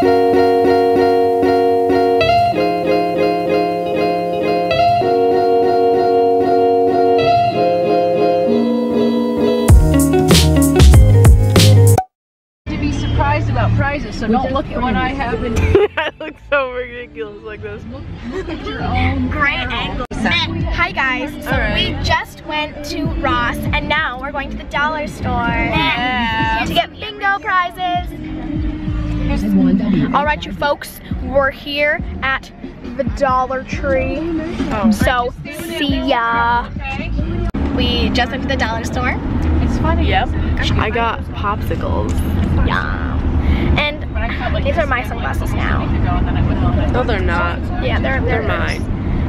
To be surprised about prizes, so don't look at what I have and I look so ridiculous like this. look at your own. Great angle. Hi guys. So Alright. we just went to Ross and now we're going to the dollar store Yeah. to get bingo prizes. All right, you folks, we're here at the Dollar Tree. Oh. So see ya. We just went to the dollar store. It's funny. Yep. I got popsicles. Yeah. And these are my sunglasses now. No, they're not. Yeah, they're They're they're mine.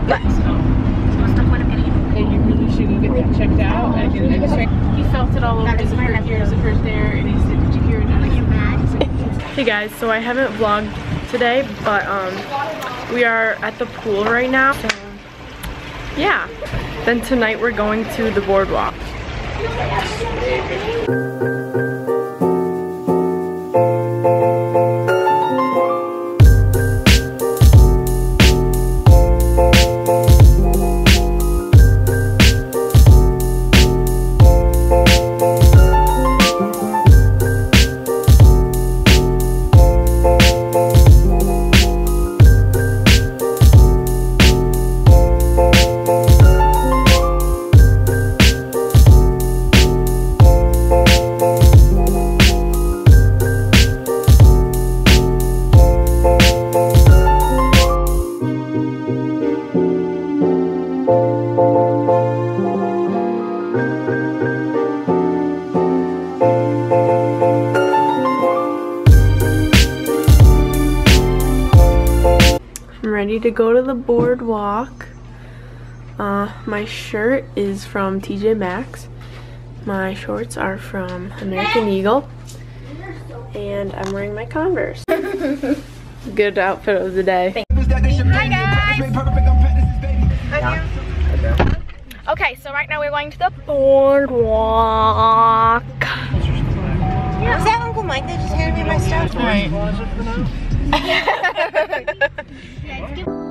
But that's the point I'm getting. And you really should get that checked out. I get it checked. He felt it all over his first year as a first there, and he said, "Did you hear it?" Are you mad? Hey guys, so I haven't vlogged today, but um, we are at the pool right now. So yeah. Then tonight we're going to the boardwalk. Ready to go to the boardwalk. Uh, my shirt is from TJ Maxx. My shorts are from American Eagle. And I'm wearing my Converse. Good outfit of the day. Hi guys. Okay, so right now we're going to the boardwalk. Was that Uncle Mike that just handed me my stuff? Hello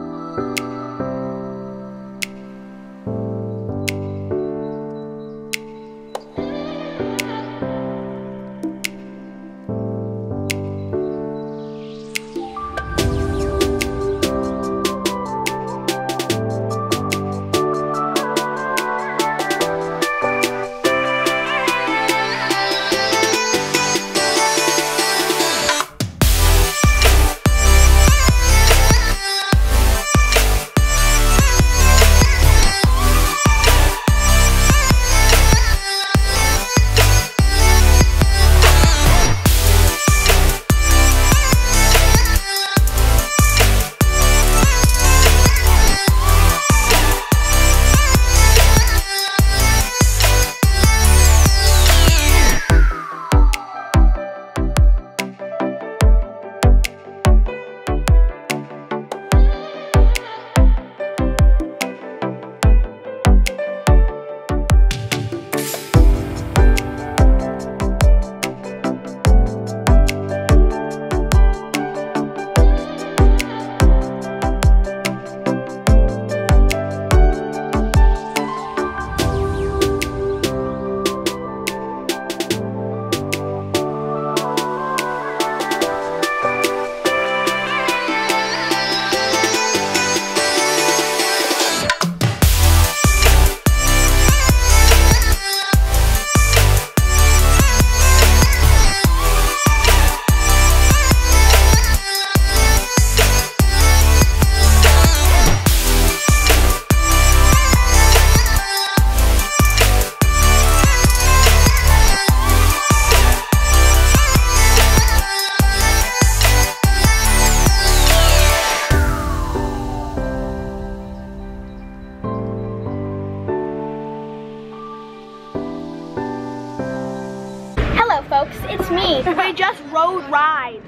folks, it's me. We just rode rides.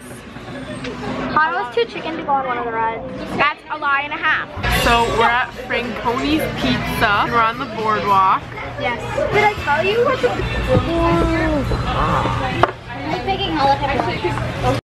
I was too chicken to go on one of the rides. That's a lie and a half. So we're at Franconi's Pizza. We're on the boardwalk. Yes. Did I tell you what the... I'm picking helicopter.